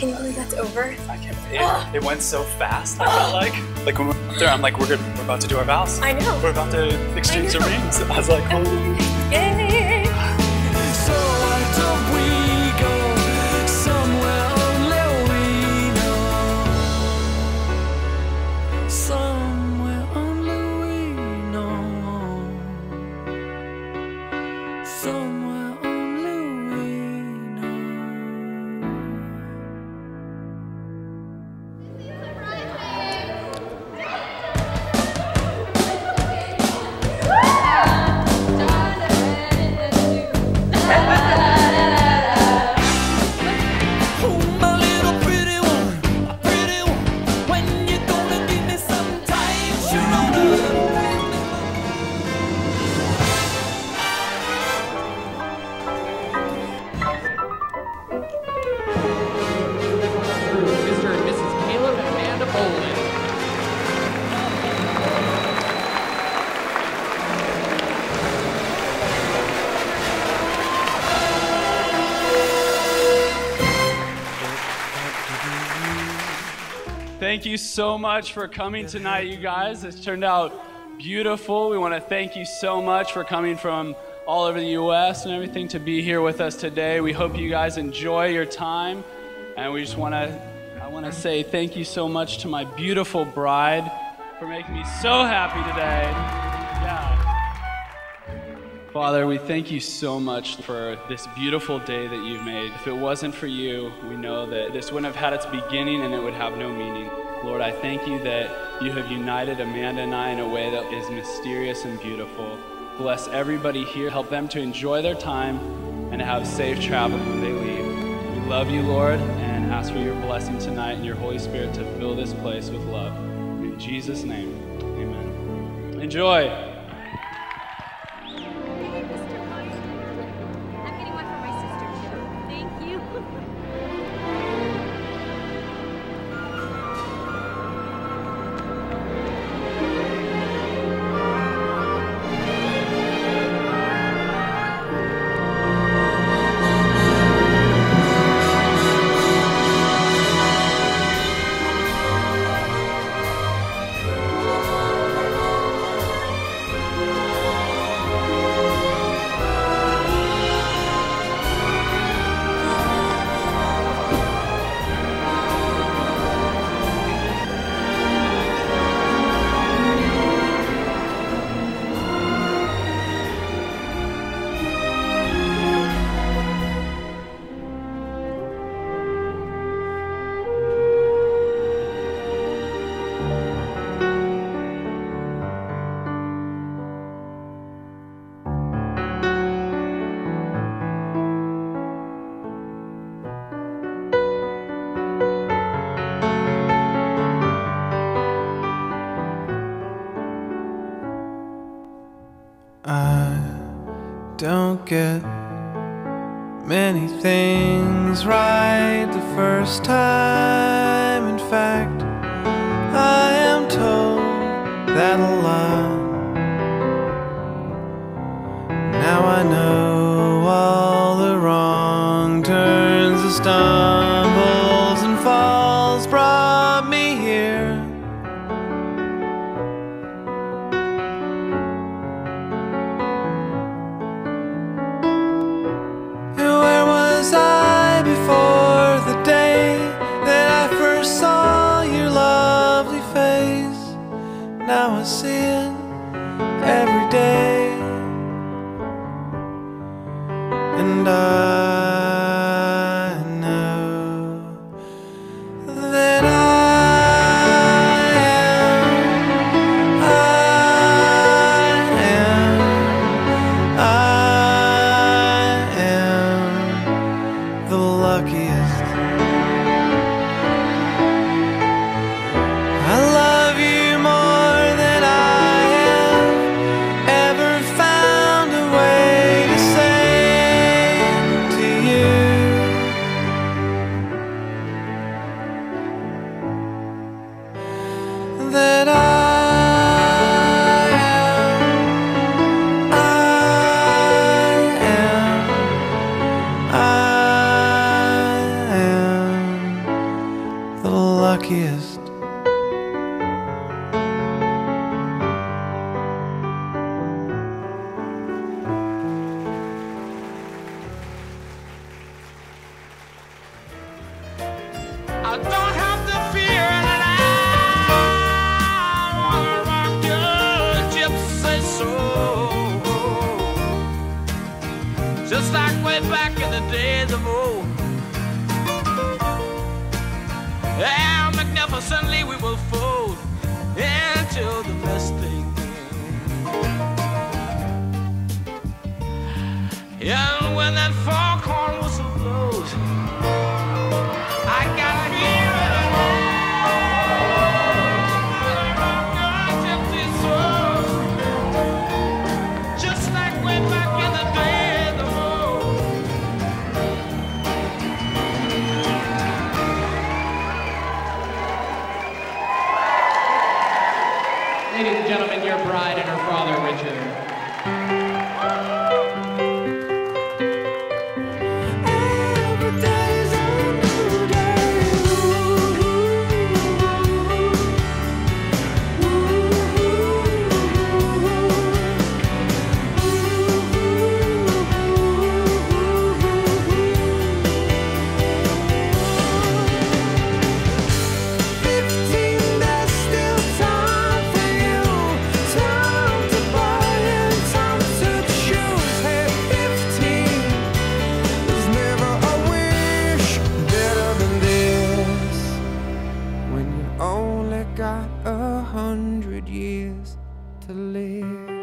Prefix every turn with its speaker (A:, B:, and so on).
A: Can you believe that's over?
B: I can't. It, it went so fast. I felt like, like when we were there, I'm like, we're good. We're about to do our vows.
A: I know.
B: We're about to exchange the rings. I was like, oh.
C: Thank you so much for coming tonight, you guys. It's turned out beautiful. We want to thank you so much for coming from all over the U.S. and everything to be here with us today. We hope you guys enjoy your time, and we just want to. I want to say thank you so much to my beautiful bride for making me so happy today. Yeah. Father, we thank you so much for this beautiful day that you've made. If it wasn't for you, we know that this wouldn't have had its beginning and it would have no meaning. Lord, I thank you that you have united Amanda and I in a way that is mysterious and beautiful. Bless everybody here. Help them to enjoy their time and have safe travel when they leave. We love you, Lord, and ask for your blessing tonight and your Holy Spirit to fill this place with love. In Jesus' name, amen. Enjoy.
D: Thank you.
E: don't get many things right the first time. I see it every day. And I
F: into the
G: a hundred years to live.